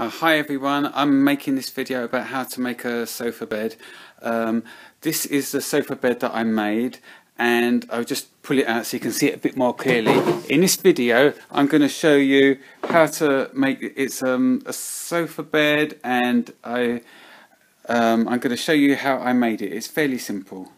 Uh, hi everyone, I'm making this video about how to make a sofa bed. Um, this is the sofa bed that I made and I'll just pull it out so you can see it a bit more clearly. In this video I'm going to show you how to make it's um, a sofa bed and I, um, I'm going to show you how I made it. It's fairly simple.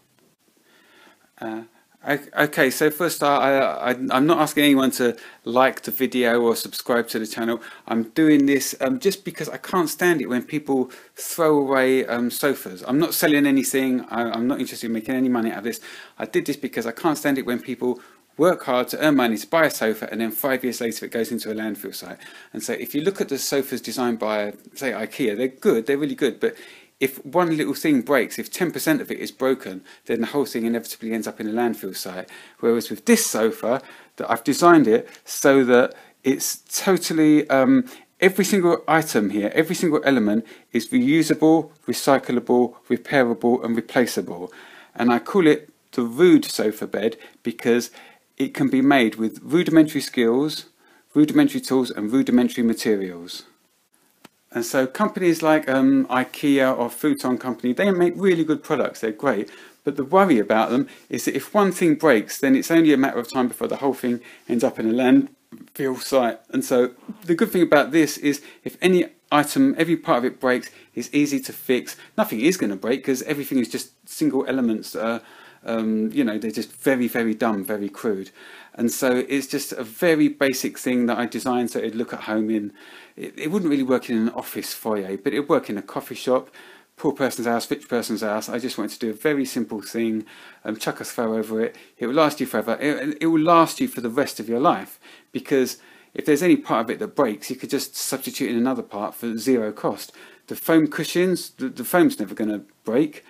Uh, Okay, so first I, I, I'm not asking anyone to like the video or subscribe to the channel. I'm doing this um, just because I can't stand it when people throw away um, sofas. I'm not selling anything. I, am not interested in making any money out of this. I did this because I can't stand it when people work hard to earn money to buy a sofa and then five years later it goes into a landfill site. And so if you look at the sofas designed by, say, IKEA, they're good, they're really good, but if one little thing breaks, if 10% of it is broken, then the whole thing inevitably ends up in a landfill site. Whereas with this sofa, that I've designed it so that it's totally, um, every single item here, every single element is reusable, recyclable, repairable and replaceable. And I call it the rude sofa bed because it can be made with rudimentary skills, rudimentary tools and rudimentary materials. And so companies like um, IKEA or Futon Company, they make really good products, they're great. But the worry about them is that if one thing breaks, then it's only a matter of time before the whole thing ends up in a landfill site. And so the good thing about this is if any item, every part of it breaks, it's easy to fix. Nothing is going to break because everything is just single elements are, um, you know, they're just very, very dumb, very crude. And so it's just a very basic thing that I designed so it'd look at home in, it, it wouldn't really work in an office foyer, but it'd work in a coffee shop, poor person's house, rich person's house. I just wanted to do a very simple thing, um, chuck a throw over it. It will last you forever. It, it will last you for the rest of your life because if there's any part of it that breaks, you could just substitute in another part for zero cost. The foam cushions, the, the foam's never going to break.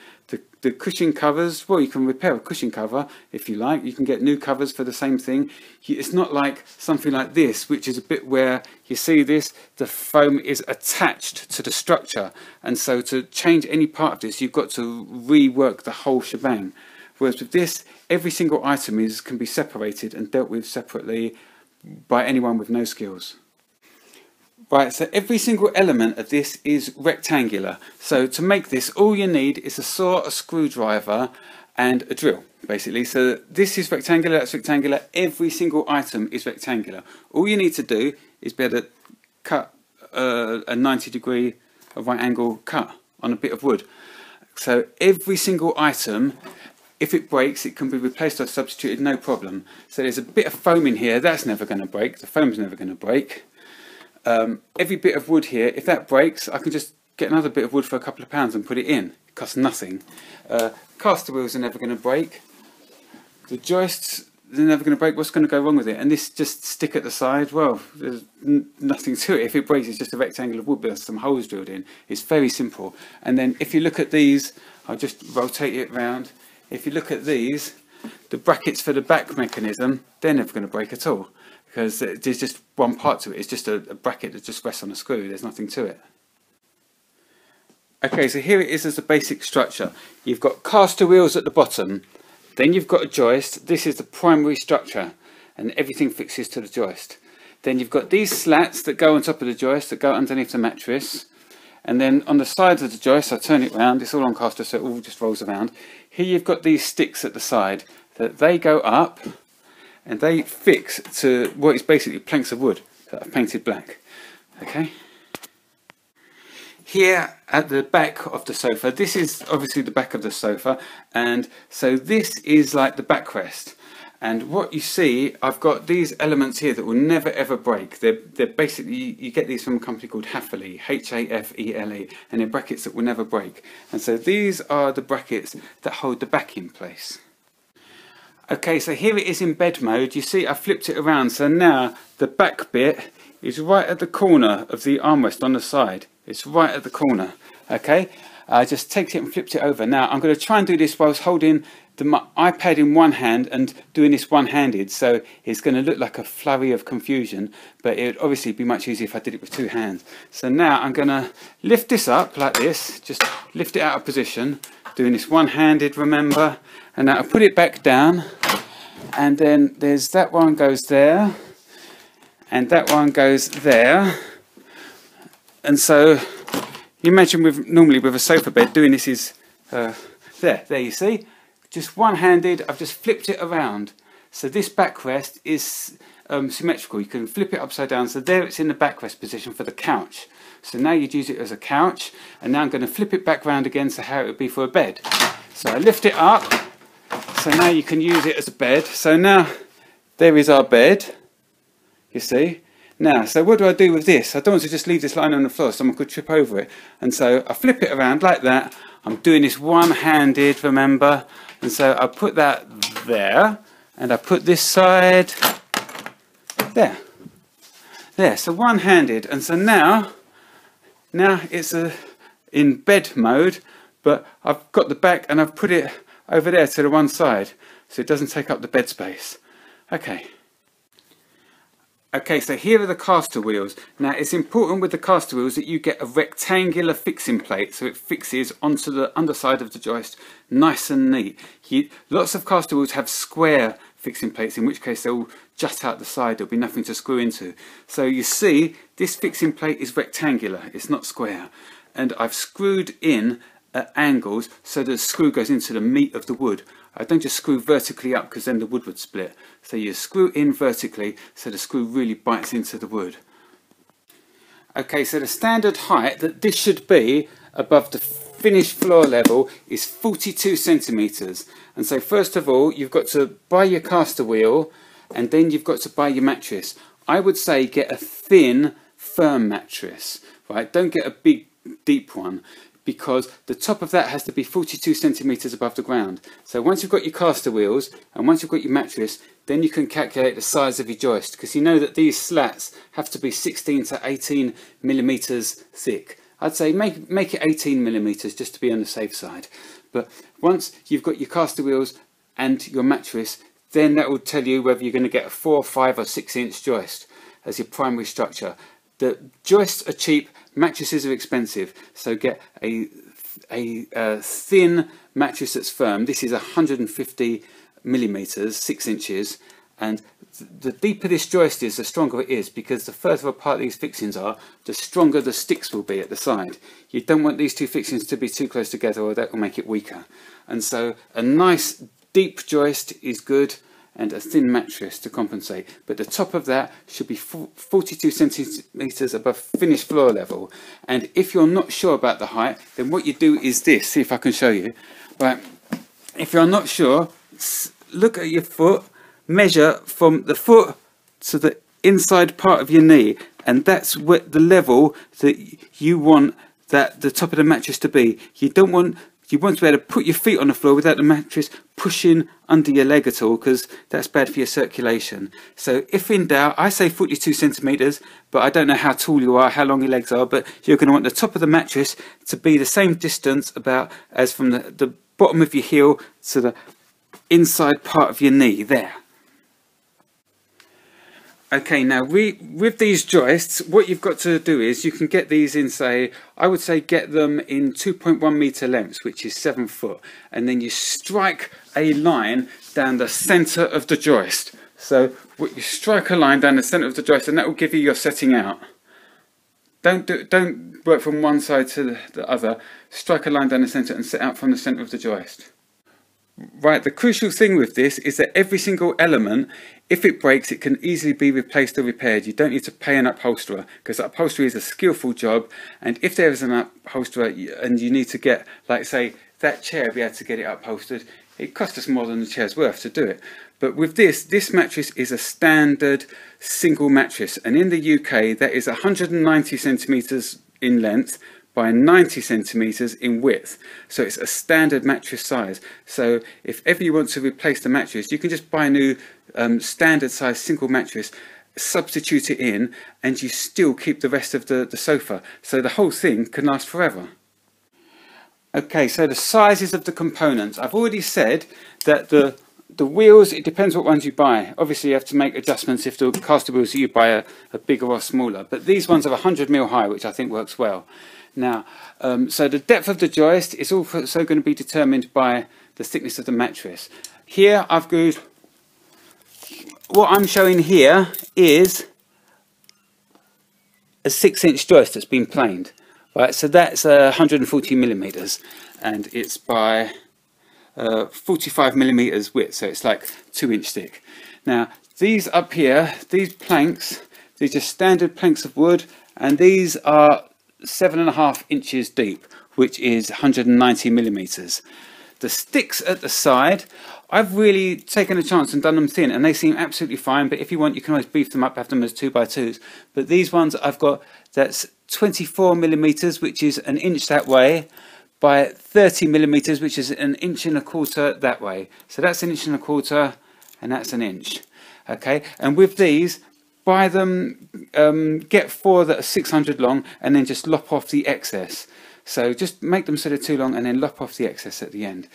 The, cushion covers, well, you can repair a cushion cover if you like. You can get new covers for the same thing. It's not like something like this, which is a bit where you see this, the foam is attached to the structure. And so to change any part of this, you've got to rework the whole shebang. Whereas with this, every single item is can be separated and dealt with separately by anyone with no skills. Right, so every single element of this is rectangular. So to make this, all you need is a saw, a screwdriver, and a drill, basically. So this is rectangular, that's rectangular. Every single item is rectangular. All you need to do is be able to cut uh, a 90 degree, a right angle cut on a bit of wood. So every single item, if it breaks, it can be replaced or substituted, no problem. So there's a bit of foam in here, that's never going to break. The foam's never going to break. Um, every bit of wood here, if that breaks, I can just get another bit of wood for a couple of pounds and put it in. It costs nothing. Uh, caster wheels are never going to break. The joists, they're never going to break. What's going to go wrong with it? And this just stick at the side, well, there's nothing to it. If it breaks, it's just a rectangle of wood with some holes drilled in. It's very simple. And then if you look at these, I'll just rotate it round. If you look at these, the brackets for the back mechanism, they're never going to break at all because there's just one part to it. It's just a, a, bracket that just rests on a screw. There's nothing to it. Okay, so here it is as a basic structure. You've got caster wheels at the bottom. Then you've got a joist. This is the primary structure and everything fixes to the joist. Then you've got these slats that go on top of the joist that go underneath the mattress. And then on the sides of the joist, I turn it round. It's all on caster, so it all just rolls around. Here you've got these sticks at the side that they go up and they fix to what is basically planks of wood that are painted black. Okay. Here at the back of the sofa, this is obviously the back of the sofa, and so this is like the backrest. And what you see, I've got these elements here that will never ever break. They're, they're basically, you get these from a company called Hafele, H-A-F-E-L-E, and they're brackets that will never break. And so these are the brackets that hold the back in place. Okay, so here it is in bed mode. You see I flipped it around. So now the back bit is right at the corner of the armrest on the side. It's right at the corner. Okay, I just take it and flipped it over. Now I'm going to try and do this whilst holding the iPad in one hand and doing this one-handed. So it's going to look like a flurry of confusion, but it would obviously be much easier if I did it with two hands. So now I'm going to lift this up like this, just lift it out of position, doing this one-handed, remember, and now I put it back down. And then there's that one goes there. And that one goes there. And so you imagine with normally with a sofa bed doing this is uh, there, there you see, just one-handed, I've just flipped it around. So this backrest is um, symmetrical, you can flip it upside down, so there it's in the backrest position for the couch. So now you'd use it as a couch, and now I'm going to flip it back round again so how it would be for a bed. So I lift it up, so now you can use it as a bed. So now there is our bed, you see. Now, so what do I do with this? I don't want to just leave this lying on the floor, someone could trip over it. And so I flip it around like that. I'm doing this one-handed, remember? And so I put that there, and I put this side there. There, so one-handed. And so now, now it's a, in bed mode, but I've got the back and I've put it over there to the one side, so it doesn't take up the bed space. Okay. Okay, so here are the caster wheels. Now it's important with the caster wheels that you get a rectangular fixing plate so it fixes onto the underside of the joist nice and neat. You, lots of caster wheels have square fixing plates in which case they'll jut out the side, there'll be nothing to screw into. So you see this fixing plate is rectangular, it's not square. And I've screwed in at angles so the screw goes into the meat of the wood. I don't just screw vertically up because then the wood would split. So you screw in vertically so the screw really bites into the wood. Okay, so the standard height that this should be above the finished floor level is 42 centimetres. And so first of all, you've got to buy your caster wheel and then you've got to buy your mattress. I would say get a thin, firm mattress, right? Don't get a big, deep one because the top of that has to be 42 centimetres above the ground. So once you've got your caster wheels and once you've got your mattress, then you can calculate the size of your joist because you know that these slats have to be 16 to 18 millimetres thick. I'd say make, make it 18 millimetres just to be on the safe side. But once you've got your caster wheels and your mattress, then that will tell you whether you're going to get a 4, 5 or 6 inch joist as your primary structure. The joists are cheap Mattresses are expensive, so get a, a, a thin mattress that's firm. This is 150 millimeters, six inches, and the deeper this joist is, the stronger it is, because the further apart these fixings are, the stronger the sticks will be at the side. You don't want these two fixings to be too close together or that will make it weaker. And so a nice deep joist is good, and a thin mattress to compensate. But the top of that should be 42 centimeters above finished floor level. And if you're not sure about the height, then what you do is this. See if I can show you. Right. If you're not sure, look at your foot, measure from the foot to the inside part of your knee. And that's what the level that you want that the top of the mattress to be. You don't want you want to be able to put your feet on the floor without the mattress pushing under your leg at all because that's bad for your circulation. So if in doubt, I say 42 centimetres, but I don't know how tall you are, how long your legs are, but you're going to want the top of the mattress to be the same distance about as from the, the bottom of your heel to the inside part of your knee, there. Okay, now we with these joists, what you've got to do is you can get these in, say, I would say get them in 2.1 meter lengths, which is seven foot, and then you strike a line down the center of the joist. So you strike a line down the center of the joist, and that will give you your setting out. Don't do, don't work from one side to the, the other. Strike a line down the center and set out from the center of the joist. Right, the crucial thing with this is that every single element, if it breaks, it can easily be replaced or repaired. You don't need to pay an upholsterer because upholstery is a skillful job. And if there is an upholsterer and you need to get, like say, that chair, be able to get it upholstered, it costs us more than the chair's worth to do it. But with this, this mattress is a standard single mattress. And in the UK, that is 190 centimetres in length by 90 centimeters in width. So it's a standard mattress size. So if ever you want to replace the mattress, you can just buy a new um, standard size single mattress, substitute it in, and you still keep the rest of the, the sofa. So the whole thing can last forever. Okay, so the sizes of the components. I've already said that the the wheels, it depends what ones you buy. Obviously, you have to make adjustments if the caster wheels that you buy are, are bigger or smaller. But these ones are 100 mil high, which I think works well. Now, um, so the depth of the joist is also going to be determined by the thickness of the mattress. Here I've got, what I'm showing here is a six inch joist that's been planed. Right, so that's uh, 140 millimeters and it's by uh, 45 millimeters width, so it's like two inch thick. Now, these up here, these planks, these are standard planks of wood and these are seven and a half inches deep, which is 190 millimeters. The sticks at the side, I've really taken a chance and done them thin and they seem absolutely fine, but if you want, you can always beef them up, have them as two by twos. But these ones I've got, that's 24 millimeters, which is an inch that way, by 30 millimeters, which is an inch and a quarter that way. So that's an inch and a quarter, and that's an inch. Okay, and with these, buy them, um, get four that are 600 long, and then just lop off the excess. So just make them sort of too long, and then lop off the excess at the end.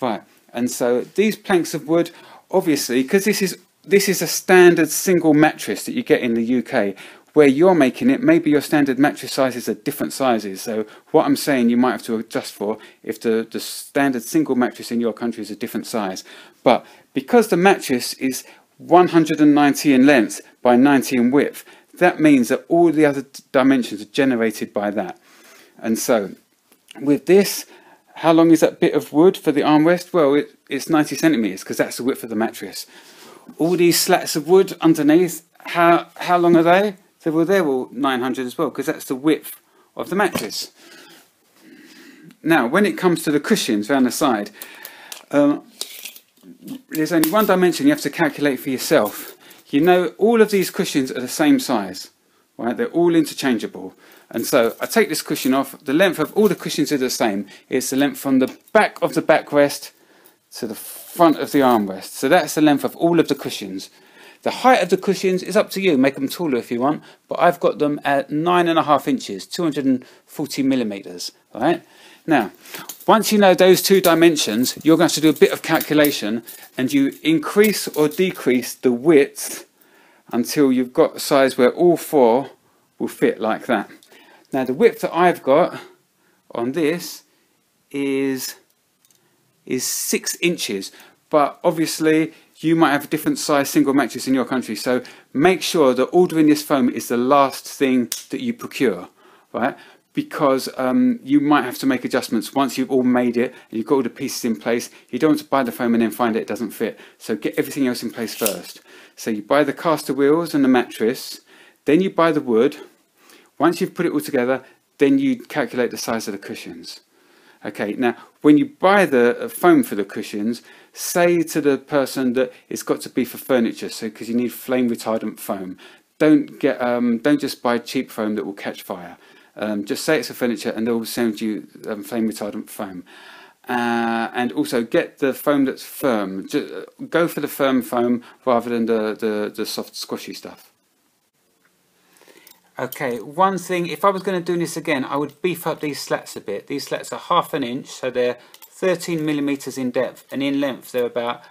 Right, and so these planks of wood, obviously, because this is this is a standard single mattress that you get in the UK where you're making it, maybe your standard mattress sizes are different sizes. So what I'm saying you might have to adjust for if the, the standard single mattress in your country is a different size. But because the mattress is 190 in length by 90 in width, that means that all the other dimensions are generated by that. And so with this, how long is that bit of wood for the armrest? Well, it, it's 90 centimeters because that's the width of the mattress. All these slats of wood underneath, how, how long are they? So well, they're all 900 as well, because that's the width of the mattress. Now, when it comes to the cushions around the side, um, there's only one dimension you have to calculate for yourself. You know all of these cushions are the same size, right? They're all interchangeable. And so I take this cushion off, the length of all the cushions are the same. It's the length from the back of the backrest to the front of the armrest. So that's the length of all of the cushions. The height of the cushions is up to you, make them taller if you want, but I've got them at nine and a half inches, 240 millimeters, right? Now, once you know those two dimensions, you're going to, to do a bit of calculation and you increase or decrease the width until you've got a size where all four will fit like that. Now the width that I've got on this is is six inches, but obviously you might have a different size single mattress in your country. So make sure that ordering this foam is the last thing that you procure, right? Because um, you might have to make adjustments once you've all made it and you've got all the pieces in place. You don't want to buy the foam and then find it doesn't fit. So get everything else in place first. So you buy the caster wheels and the mattress, then you buy the wood. Once you've put it all together, then you calculate the size of the cushions. Okay, now when you buy the uh, foam for the cushions, say to the person that it's got to be for furniture, so because you need flame retardant foam. Don't get, um, don't just buy cheap foam that will catch fire. Um, just say it's a furniture, and they'll send you um, flame retardant foam. Uh, and also get the foam that's firm. Just uh, go for the firm foam rather than the, the, the soft squishy stuff. Okay, one thing, if I was going to do this again, I would beef up these slats a bit. These slats are half an inch, so they're 13 millimeters in depth, and in length they're about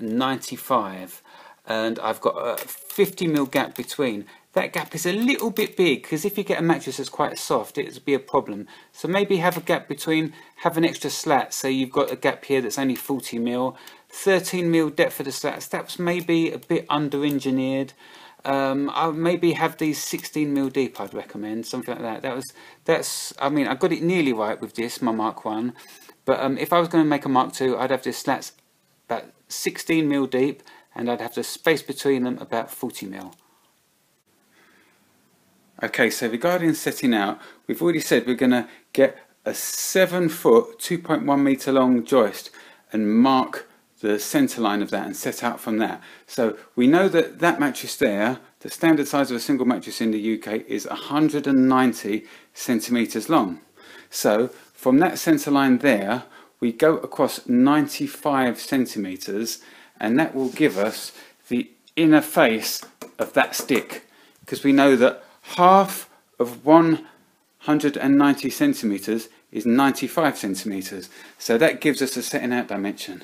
95. And I've got a 50 mil gap between. That gap is a little bit big, because if you get a mattress that's quite soft, it would be a problem. So maybe have a gap between, have an extra slat, so you've got a gap here that's only 40 mil. 13 mil depth for the slats, that's maybe a bit under-engineered. Um, I maybe have these 16 mil deep. I'd recommend something like that. That was that's. I mean, I got it nearly right with this my Mark One, but um, if I was going to make a Mark Two, I'd have the slats about 16 mil deep, and I'd have the space between them about 40 mil. Okay, so regarding setting out, we've already said we're going to get a 7 foot, 2.1 metre long joist and mark the centre line of that and set out from that. So we know that that mattress there, the standard size of a single mattress in the UK is 190 centimetres long. So from that centre line there, we go across 95 centimetres and that will give us the inner face of that stick because we know that half of 190 centimetres is 95 centimetres. So that gives us a setting out dimension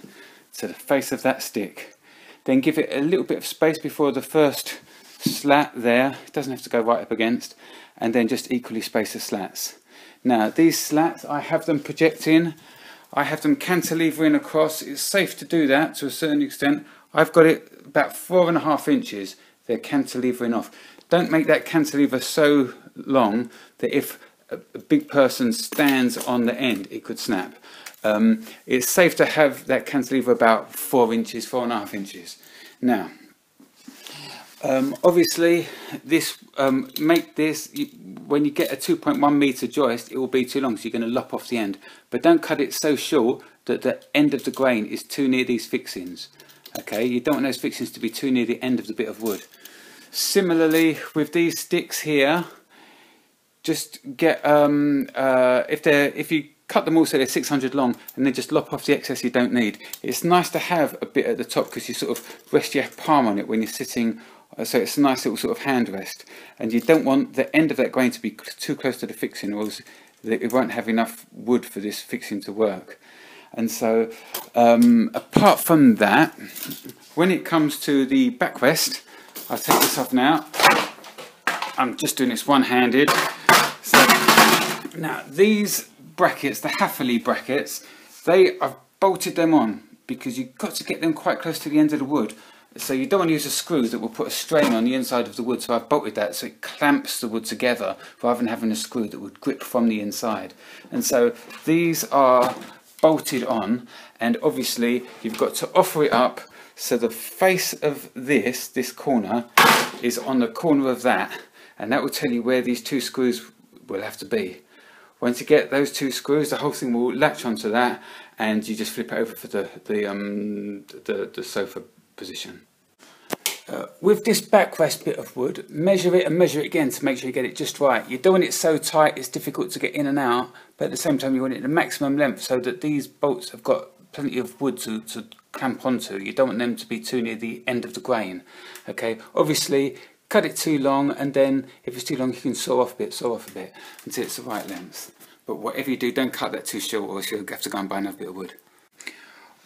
to the face of that stick. Then give it a little bit of space before the first slat there. It doesn't have to go right up against. And then just equally space the slats. Now these slats, I have them projecting. I have them cantilevering across. It's safe to do that to a certain extent. I've got it about four and a half inches. They're cantilevering off. Don't make that cantilever so long that if a, big person stands on the end, it could snap. Um, it's safe to have that cantilever about four inches, four and a half inches. Now, um, obviously, this um, make this you, when you get a 2.1 meter joist, it will be too long, so you're going to lop off the end. But don't cut it so short that the end of the grain is too near these fixings. Okay, you don't want those fixings to be too near the end of the bit of wood. Similarly, with these sticks here, just get um, uh, if they're if you cut them all so they're 600 long and then just lop off the excess you don't need. It's nice to have a bit at the top because you sort of rest your palm on it when you're sitting uh, so it's a nice little sort of hand rest and you don't want the end of that grain to be too close to the fixing or it won't have enough wood for this fixing to work. And so um, apart from that, when it comes to the backrest, I'll take this off now. I'm just doing this one-handed. So now these brackets, the Hafele brackets, they I've bolted them on because you've got to get them quite close to the end of the wood. So you don't want to use a screw that will put a strain on the inside of the wood. So I've bolted that so it clamps the wood together rather than having a screw that would grip from the inside. And so these are bolted on and obviously you've got to offer it up so the face of this, this corner, is on the corner of that and that will tell you where these two screws will have to be. Once you get those two screws, the whole thing will latch onto that and you just flip it over for the, the, um, the, the sofa position. Uh, with this backrest bit of wood, measure it and measure it again to make sure you get it just right. You don't want it so tight it's difficult to get in and out, but at the same time you want it the maximum length so that these bolts have got plenty of wood to, to clamp onto. You don't want them to be too near the end of the grain. Okay, obviously cut it too long and then if it's too long you can saw off a bit, saw off a bit until it's the right length. But whatever you do, don't cut that too short or else you'll have to go and buy another bit of wood.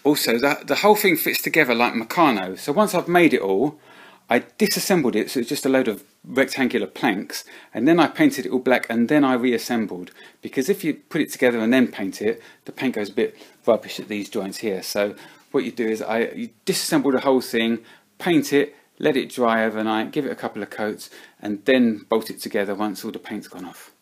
Also, that, the whole thing fits together like Meccano. So once I've made it all, I disassembled it so it's just a load of rectangular planks and then I painted it all black and then I reassembled because if you put it together and then paint it the paint goes a bit rubbish at these joints here so what you do is I you disassemble the whole thing paint it let it dry overnight give it a couple of coats and then bolt it together once all the paint's gone off.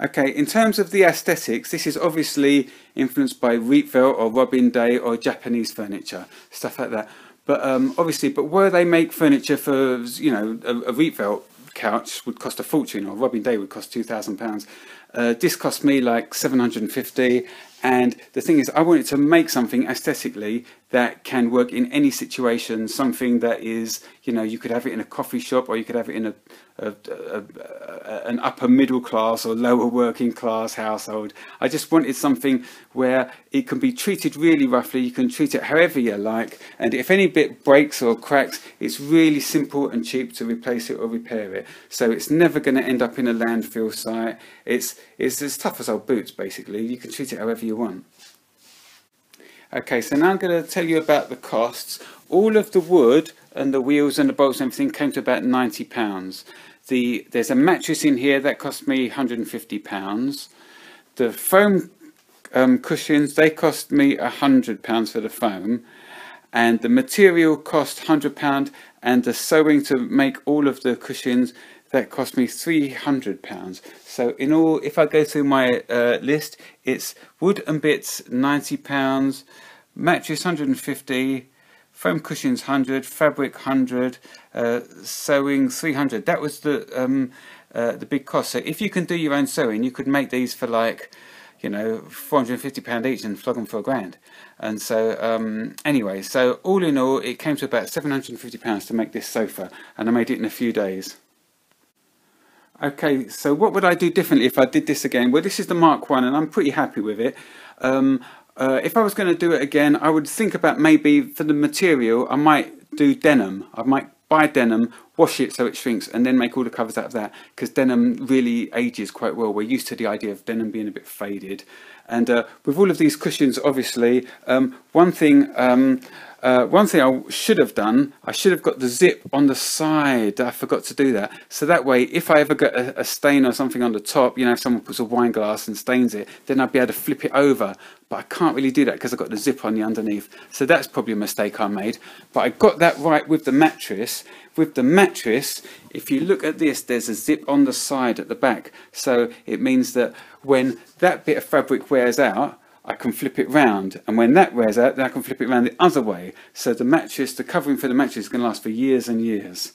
Okay, in terms of the aesthetics, this is obviously influenced by Rietveld or Robin Day or Japanese furniture, stuff like that. But um, obviously, but where they make furniture for, you know, a, a Rietveld couch would cost a fortune, or Robin Day would cost two thousand pounds. Uh, this cost me like seven hundred and the thing is, I wanted to make something aesthetically that can work in any situation. Something that is, you know, you could have it in a coffee shop, or you could have it in a, a, a, an upper middle class or lower working class household. I just wanted something where it can be treated really roughly. You can treat it however you like, and if any bit breaks or cracks, it's really simple and cheap to replace it or repair it. So it's never going to end up in a landfill site. It's it's as tough as old boots, basically. You can treat it however you you want. Okay, so now I'm going to tell you about the costs. All of the wood and the wheels and the bolts and everything came to about £90. The, there's a mattress in here that cost me £150. The foam um, cushions, they cost me £100 for the foam. And the material cost £100 and the sewing to make all of the cushions that cost me £300. So in all, if I go through my uh, list, it's wood and bits £90, mattress 150 foam cushions 100 fabric 100 uh, sewing 300 that was the um, uh, the big cost. So if you can do your own sewing you could make these for like you know 450 pound each and flog them for a grand. And so um, anyway so all in all it came to about 750 pounds to make this sofa and I made it in a few days Okay, so what would I do differently if I did this again? Well, this is the Mark 1 and I'm pretty happy with it. Um, uh, if I was going to do it again, I would think about maybe for the material, I might do denim. I might buy denim, wash it so it shrinks, and then make all the covers out of that because denim really ages quite well. We're used to the idea of denim being a bit faded. And uh, with all of these cushions, obviously, um, one thing um, uh, one thing I should have done, I should have got the zip on the side. I forgot to do that. So that way, if I ever get a, a, stain or something on the top, you know, if someone puts a wine glass and stains it, then I'd be able to flip it over. But I can't really do that because I've got the zip on the underneath. So that's probably a mistake I made. But I got that right with the mattress, with the mattress, if you look at this, there's a zip on the side at the back. So it means that when that bit of fabric wears out, I can flip it round and when that wears out then I can flip it round the other way so the mattress, the covering for the mattress is going to last for years and years.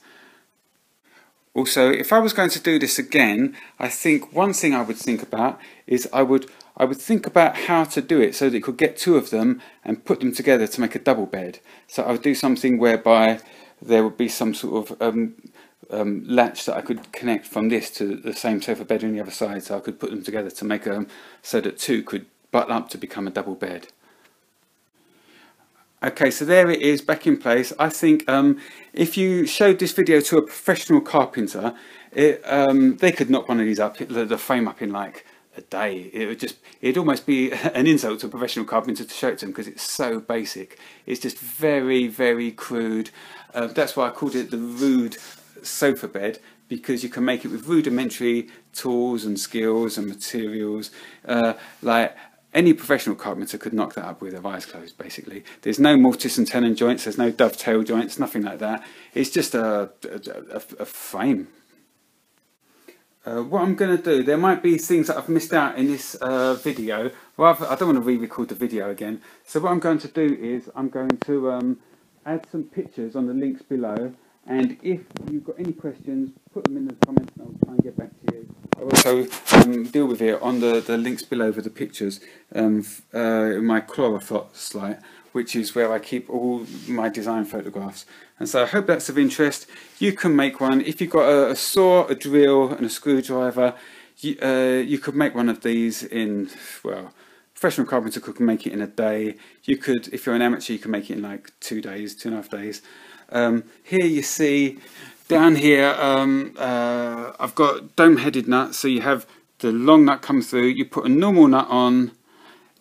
Also if I was going to do this again I think one thing I would think about is I would I would think about how to do it so that you could get two of them and put them together to make a double bed. So I would do something whereby there would be some sort of um, um, latch that I could connect from this to the same sofa bed on the other side so I could put them together to make a so that two could button up to become a double bed. Okay, so there it is back in place. I think um, if you showed this video to a professional carpenter, it, um, they could knock one of these up, the, frame up in like a day. It would just, it'd almost be an insult to a professional carpenter to show it to them because it's so basic. It's just very, very crude. Uh, that's why I called it the rude sofa bed because you can make it with rudimentary tools and skills and materials. Uh, like any professional carpenter could knock that up with their eyes closed, basically. There's no mortise and tenon joints, there's no dovetail joints, nothing like that. It's just a, a, a frame. Uh, what I'm going to do, there might be things that I've missed out in this uh, video. Well, I don't want to re-record the video again. So what I'm going to do is I'm going to um, add some pictures on the links below. And if you've got any questions, put them in the comments and I'll try and get back to you. I also um, deal with it on the, the links below for the pictures um, uh, in my Chlorophot slide, which is where I keep all my design photographs. And so I hope that's of interest. You can make one. If you've got a, a saw, a drill and a screwdriver, you, uh, you could make one of these in, well, professional carpenter could make it in a day. You could, if you're an amateur, you can make it in like two days, two and a half days. Um, here you see down here, um, uh, I've got dome-headed nuts, so you have the long nut come through, you put a normal nut on,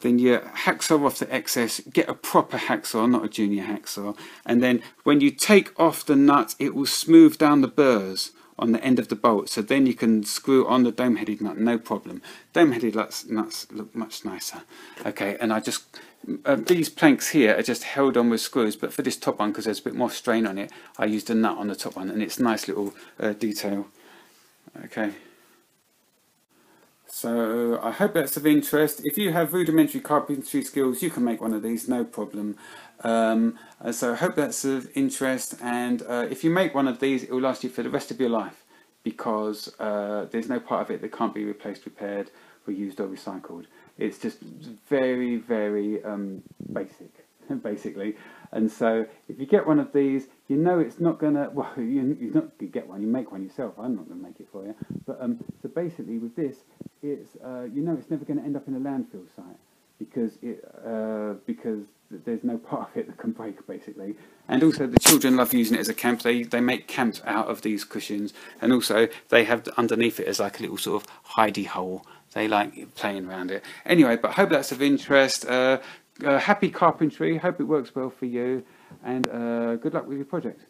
then you hacksaw off the excess, get a proper hacksaw, not a junior hacksaw, and then when you take off the nut, it will smooth down the burrs on the end of the bolt, so then you can screw on the dome-headed nut, no problem. Dome-headed nuts, nuts look much nicer. Okay, and I just uh, these planks here are just held on with screws, but for this top one, because there's a bit more strain on it, I used a nut on the top one, and it's nice little uh, detail. Okay. So I hope that's of interest. If you have rudimentary carpentry skills, you can make one of these, no problem. Um, uh, so I hope that's of interest, and uh, if you make one of these, it will last you for the rest of your life because uh, there's no part of it that can't be replaced, repaired, reused or recycled. It's just very, very um, basic, basically. And so if you get one of these, you know it's not going to, well, you, you're not going to get one, you make one yourself. I'm not going to make it for you. But um, so basically with this, it's, uh, you know it's never going to end up in a landfill site because it, uh, because there's no part of it that can break basically and also the children love using it as a camp they they make camps out of these cushions and also they have underneath it as like a little sort of hidey hole they like playing around it. Anyway, but hope that's of interest. Uh, uh, happy carpentry. Hope it works well for you. And uh, good luck with your project.